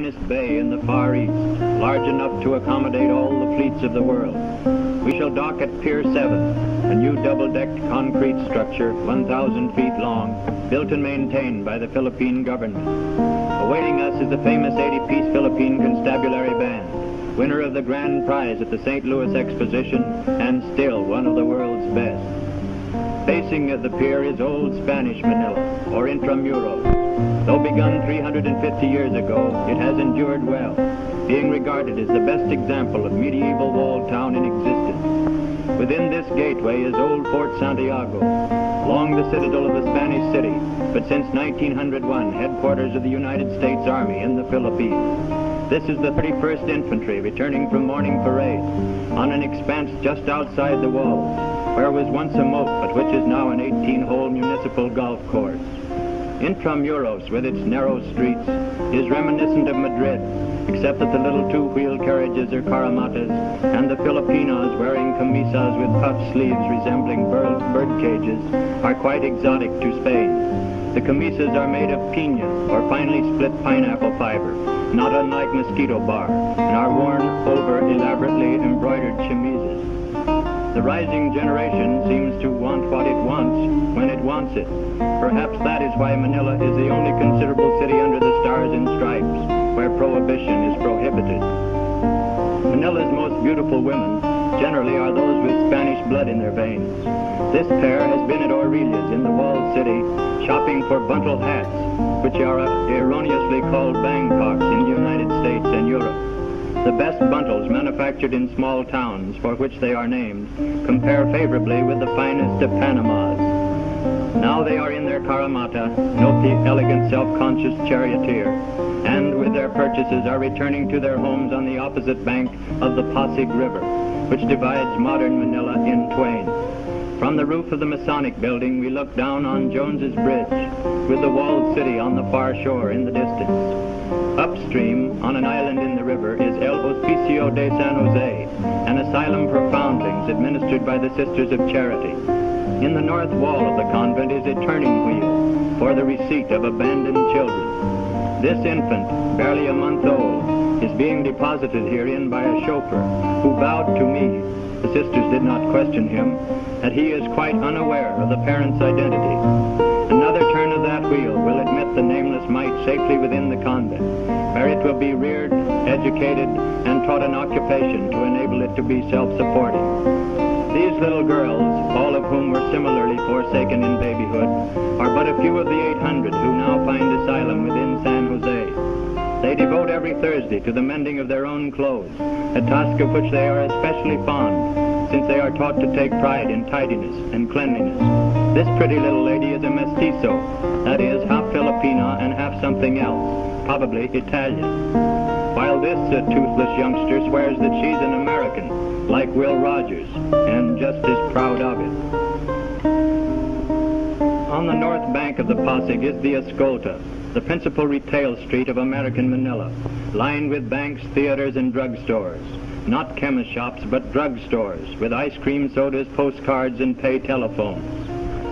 finest bay in the Far East, large enough to accommodate all the fleets of the world. We shall dock at Pier 7, a new double-decked concrete structure 1,000 feet long, built and maintained by the Philippine government. Awaiting us is the famous 80-piece Philippine Constabulary Band, winner of the grand prize at the St. Louis Exposition, and still one of the world's best. Facing at the pier is old Spanish Manila, or Intramuros, Though begun 350 years ago, it has endured well, being regarded as the best example of medieval walled town in existence. Within this gateway is old Fort Santiago, long the citadel of the Spanish city, but since 1901 headquarters of the United States Army in the Philippines. This is the 31st Infantry returning from morning parade on an expanse just outside the walls, where was once a moat but which is now an 18-hole municipal golf course. Intramuros, with its narrow streets, is reminiscent of Madrid, except that the little two-wheel carriages are carromatas, and the Filipinos wearing camisas with puff sleeves resembling bird, bird cages are quite exotic to Spain. The camisas are made of piña, or finely split pineapple fiber, not unlike mosquito bar, and are worn over elaborately embroidered chemises. The rising generation seems to want what it wants when it wants it. Perhaps that is why Manila is the only considerable city under the stars and stripes where prohibition is prohibited. Manila's most beautiful women generally are those with Spanish blood in their veins. This pair has been at Aurelia's in the walled city shopping for buntal hats, which are erroneously called Bangkoks in the United States and Europe. The best buntals manufactured in small towns for which they are named compare favorably with the finest of Panamas. Now they are in their carromata, note the elegant self-conscious charioteer, and with their purchases are returning to their homes on the opposite bank of the Pasig River, which divides modern Manila in twain. From the roof of the Masonic building, we look down on Jones's Bridge, with the walled city on the far shore in the distance. Upstream, on an island in the river, is El Hospicio de San Jose, an asylum for foundlings administered by the Sisters of Charity. In the north wall of the convent is a turning wheel for the receipt of abandoned children. This infant, barely a month old, is being deposited herein by a chauffeur who vowed to me, the sisters did not question him, that he is quite unaware of the parent's identity. Another turn of that wheel will admit the mite safely within the convent, where it will be reared, educated, and taught an occupation to enable it to be self-supporting. These little girls, all of whom were similarly forsaken in babyhood, are but a few of the 800 who now find asylum within San Jose. They devote every Thursday to the mending of their own clothes, a task of which they are especially fond, since they are taught to take pride in tidiness and cleanliness. This pretty little lady is a mestizo, that is, else, probably Italian. While this uh, toothless youngster swears that she's an American, like Will Rogers, and just as proud of it. On the north bank of the Pasig is the Escolta, the principal retail street of American Manila, lined with banks, theaters, and drugstores not chemist shops, but drug stores with ice cream sodas, postcards, and pay telephones.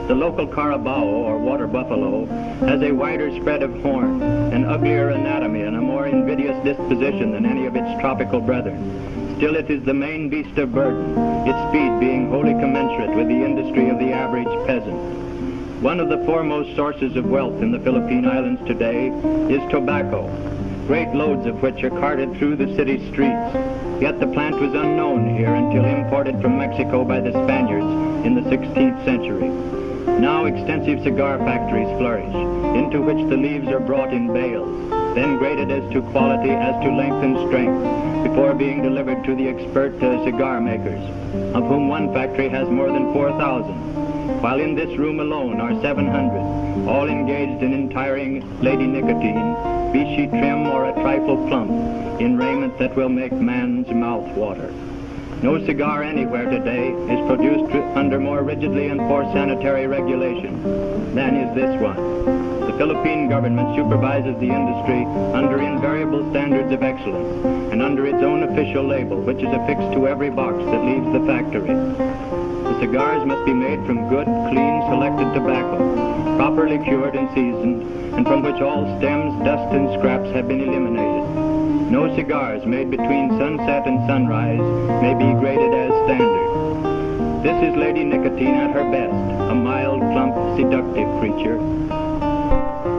The local carabao, or water buffalo, has a wider spread of horn, an uglier anatomy, and a more invidious disposition than any of its tropical brethren. Still, it is the main beast of burden, its speed being wholly commensurate with the industry of the average peasant. One of the foremost sources of wealth in the Philippine Islands today is tobacco, great loads of which are carted through the city streets. Yet the plant was unknown here until imported from Mexico by the Spaniards in the 16th century. Now extensive cigar factories flourish, into which the leaves are brought in bales, then graded as to quality as to length and strength, before being delivered to the expert uh, cigar makers, of whom one factory has more than 4,000, while in this room alone are 700, all engaged in entiring Lady Nicotine, be she trim or a trifle plump, in raiment that will make man's mouth water. No cigar anywhere today is produced under more rigidly enforced sanitary regulation than is this one. The Philippine government supervises the industry under invariable standards of excellence and under its own official label, which is affixed to every box that leaves the factory. The cigars must be made from good, clean, selected tobacco, properly cured and seasoned, and from which all stems, dust, and scraps have been eliminated. No cigars made between sunset and sunrise may be graded as standard. This is Lady Nicotine at her best, a mild, plump, seductive creature.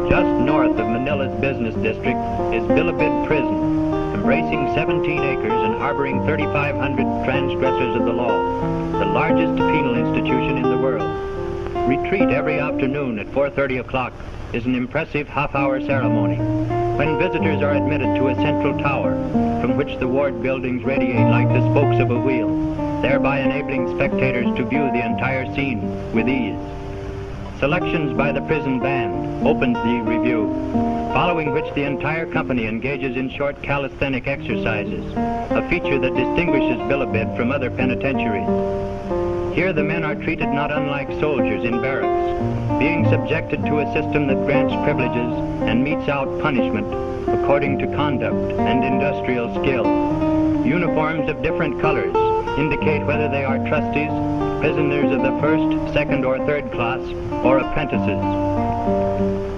Just north of Manila's business district is Bilibid Prison, embracing 17 acres and harboring 3,500 transgressors of the law, the largest penal institution in the world. Retreat every afternoon at 4.30 o'clock is an impressive half-hour ceremony when visitors are admitted to a central tower from which the ward buildings radiate like the spokes of a wheel, thereby enabling spectators to view the entire scene with ease. Selections by the prison band opened the review, following which the entire company engages in short calisthenic exercises, a feature that distinguishes Bilibid from other penitentiaries. Here the men are treated not unlike soldiers in barracks, being subjected to a system that grants privileges and metes out punishment according to conduct and industrial skill. Uniforms of different colors indicate whether they are trusties, prisoners of the first, second, or third class, or apprentices.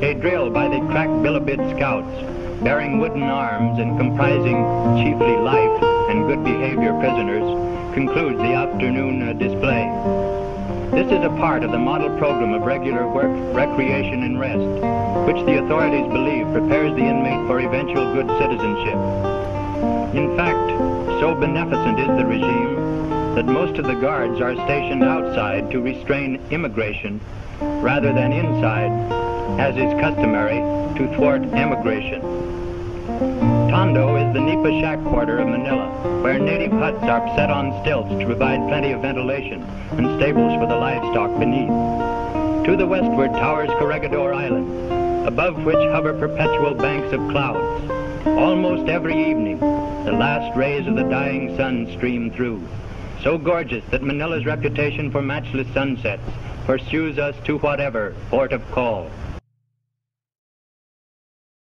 A drill by the crack Bilibid scouts, bearing wooden arms and comprising chiefly life and good behavior prisoners, concludes the afternoon uh, display. This is a part of the model program of regular work, recreation, and rest, which the authorities believe prepares the inmate for eventual good citizenship. In fact, so beneficent is the regime that most of the guards are stationed outside to restrain immigration rather than inside, as is customary, to thwart emigration. Tondo is the Nipa Shack quarter of Manila, where native huts are set on stilts to provide plenty of ventilation and stables for the livestock beneath. To the westward towers Corregidor Island, above which hover perpetual banks of clouds. Almost every evening, the last rays of the dying sun stream through, so gorgeous that Manila's reputation for matchless sunsets pursues us to whatever port of call.